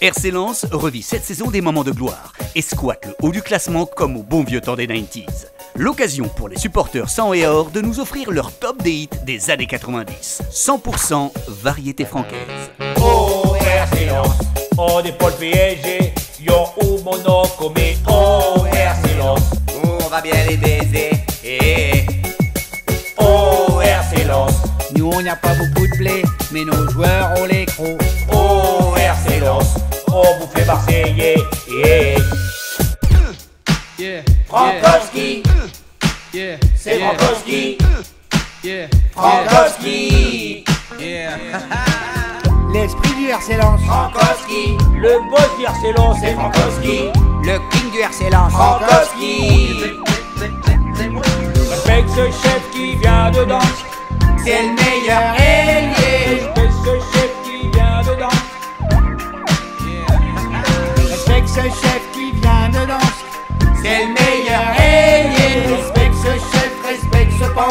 RC Lens revit cette saison des moments de gloire et squatte le haut du classement comme au bon vieux temps des 90s. L'occasion pour les supporters sans et or de nous offrir leur top des hits des années 90. 100% variété francaise. Oh RC Lens, on n'est pas le PSG, yo ou monocomé. Oh RC Lens, On va bien les baiser. Eh, oh RC Lens, Nous on n'a pas beaucoup de blé, mais nos joueurs ont les crocs. oh RC Lens, vous fait Marseillais. Yeah. Yeah, Frankowski, yeah, c'est Frankowski, yeah, Frankowski, yeah. L'esprit du RC Lens. Frankowski, le boss du RC Lens, c'est Frankowski, le king du RC Lens. Frankowski. Respecte ce chef qui vient dedans, C'est le meilleur ce chef qui vient de danse. C'est le meilleur ailier. Respecte ce chef, respecte ce pan.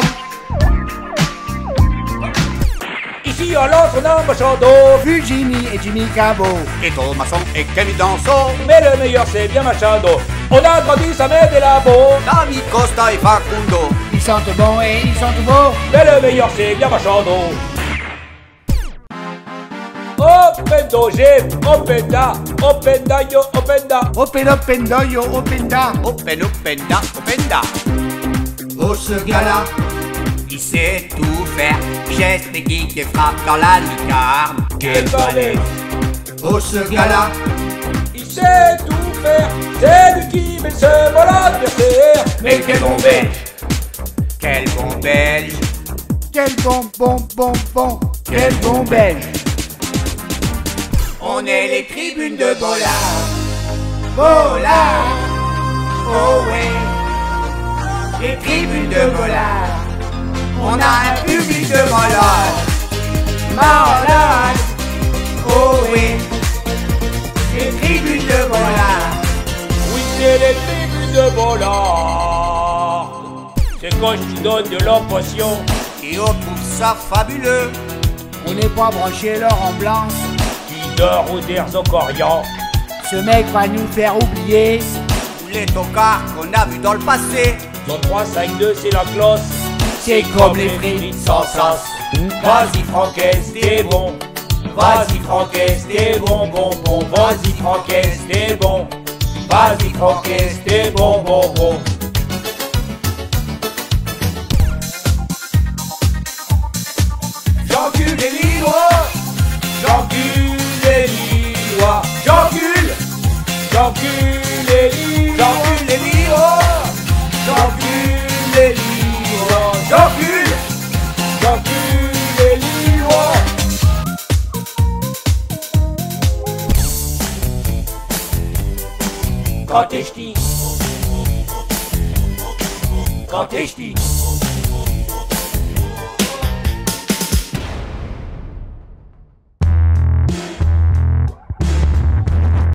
Ici lance on a un machin d'eau. Vu Jimmy et Jimmy Cabot. Et Thomasson et Kevin Danso. Mais le meilleur c'est bien machin d'eau. On a grandi ça met des labos. David Costa et Facundo. Ils sentent bon et ils sont tout beaux. Mais le meilleur c'est bien machin d'eau. Opendo j'ai Openda Openda yo Openda Open open doyo open da. Open, open, da, open, da. Oh, ce gars-là, il sait tout faire. Geste et kick et frappe dans la lucarne. Quel balai Oh, ce gars-là, Il sait tout faire C'est lui qui met ce vol adversaire Mais quel bon belge quel bon belge. Quel bon bon bon bon. Quel bon belge. Les tribunes de Bollard. Bollard. Oh ouais. Les tribunes de Bollard. On a un public de malades. Malades. Oh oui. Les tribunes de Bollard. Oui c'est les tribunes de Bollard C'est quand je te donne de l'impression Et on trouve ça fabuleux. On n'est pas branché l'or en blanc. Airs corian Ce mec va nous faire oublier. Tous les tocards qu'on a vus dans le passé. Son 3, 5, 2 c'est la classe. C'est comme les frites sans sas Vas-y Francaise, t'es bon. Vas-y Francaise, t'es bon, bon, bon. Vas-y Francaise, t'es bon. Vas-y Francaise, t'es bon, bon, bon Quand t'es ch'ti Quand t'es ch'ti